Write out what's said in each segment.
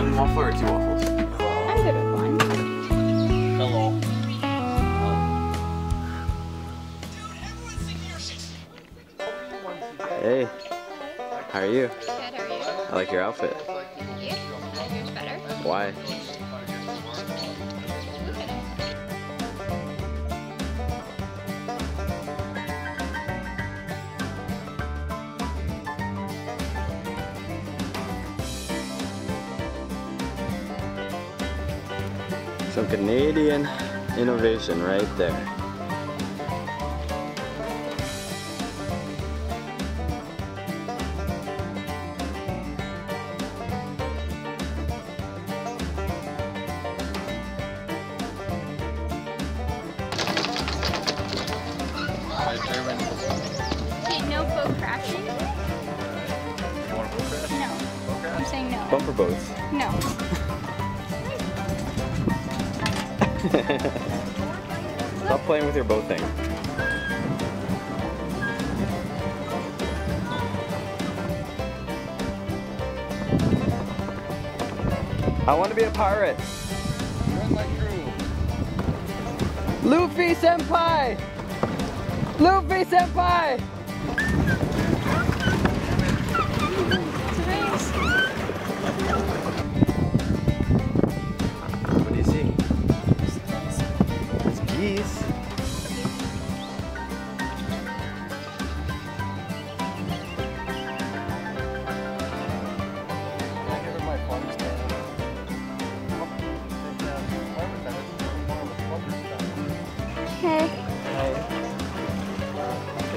one waffle or two waffles? I'm good with one. Hello. Hey, how are you? Good, how are you? I like your outfit. Thank you. Like yours better? Why? Some Canadian innovation right there. Okay, no boat crashing? No. I'm saying no. Bumper boats. No. Stop playing with your boat thing. I want to be a pirate. Luffy senpai! Luffy senpai!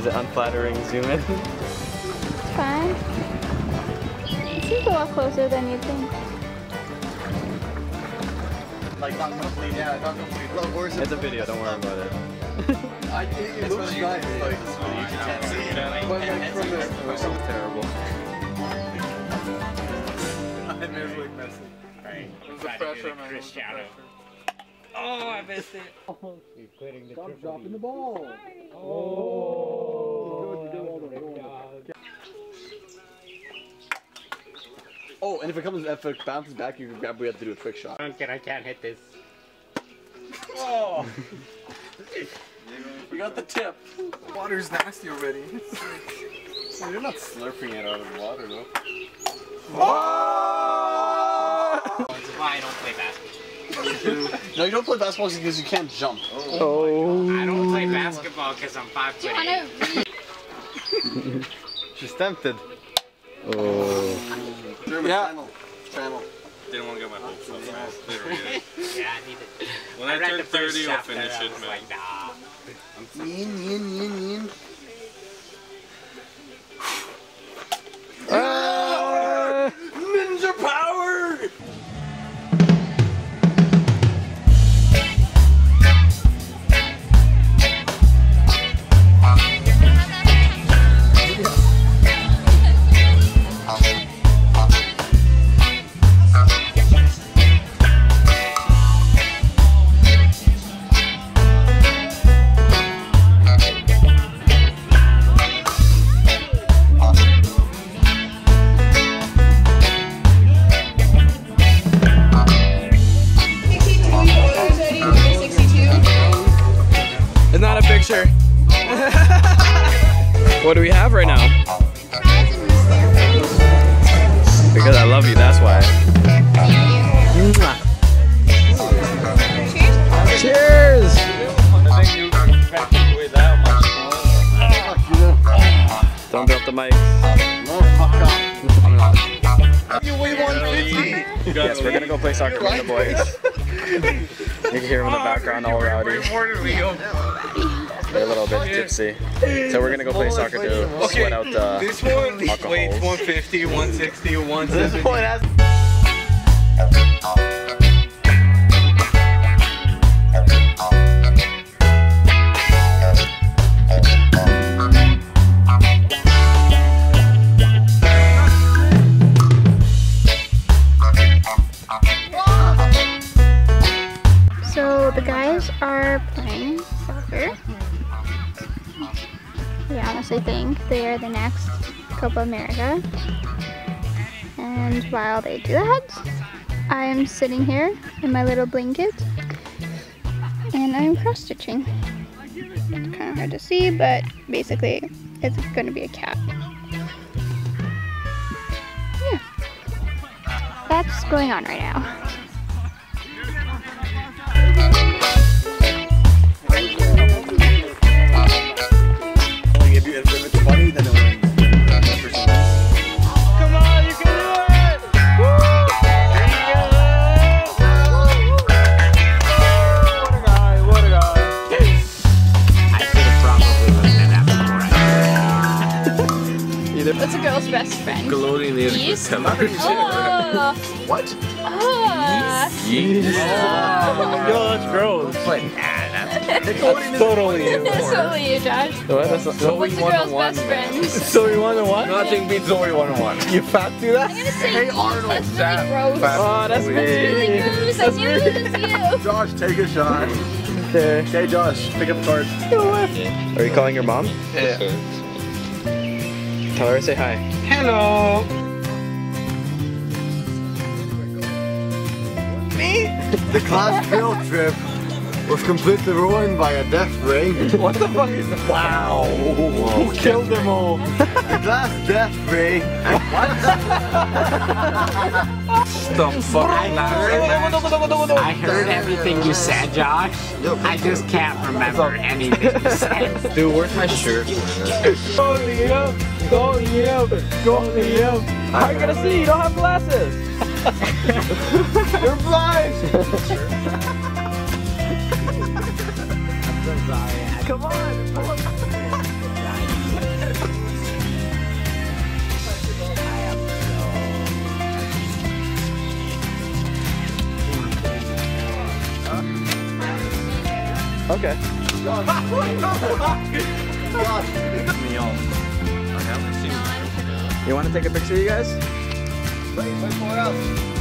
Is it unflattering zoom in? It's fine. It seems a lot closer than you'd think. Like not complete, yeah, not complete. Look, where's It's a video, don't worry about it. I, it, it looks nice. Like, you can't see it. But like from the, It sounds terrible. it is like messy. Right. The pressure, man. Cristiano. Oh, I missed it. Stop dropping the ball. Oh, Oh, and if it comes, if it bounces back, you can grab. We have to do a trick shot. I don't get. I can't hit this. Oh! we got the tip. Water's nasty already. Oh, you're not slurping it out of the water, though. That's why I don't play basketball. no, you don't play basketball because you can't jump. Oh. oh I don't play basketball because I'm five Do foot eight. She's tempted. Oh. German Yeah. channel. Channel. Didn't want to get my hopes up, man. Yeah, I need it. When I read turn 30, I'll chapter, finish I it, was man. Like, nah. Yin, yin, yin, yin. What do we have right now? Because I love you, that's why. Mwah. Cheers! Don't drop the mic. No, fuck off. You weigh 150! Yes, we're gonna go play soccer with the boys. You can hear them in the oh, background all rowdy. They're oh. a little bit tipsy. So we're gonna go play soccer to sweat out the This one weighs 150, 160, 170. So the guys are the next Copa America. And while they do that, I am sitting here in my little blanket and I'm cross stitching. It's kind of hard to see, but basically it's going to be a cat. Yeah. That's going on right now. That before I What's a girl's best friend? Gloating the Yeast? color. Oh, What? ah. Yo, that's gross. But nah, that's That's totally That's totally you, Josh. What? That's not, What's a girl's best friend? So you want to what? Nothing beats Zoe 101. You fat do that? I'm gonna say hey, Arnold. That's really gross. Oh, that's That's really me. gross. I knew it was you. Josh, take a shot. Okay. Okay, Josh, pick up the card. Are you calling your mom? Yeah. Tell her to say hi. Hello. Me? The class field trip was completely ruined by a death ray. What the fuck is that? Wow. Who killed them all? The glass death ray. The fuck? I heard everything you said, Josh. I just can't remember anything you said. Dude, where's my shirt? Go Leo! Go Leo! Go Leo! How are you gonna see? You don't have glasses! You're blind! Come on! pull up. Okay. You want to take a picture, you guys? Wait, wait for us.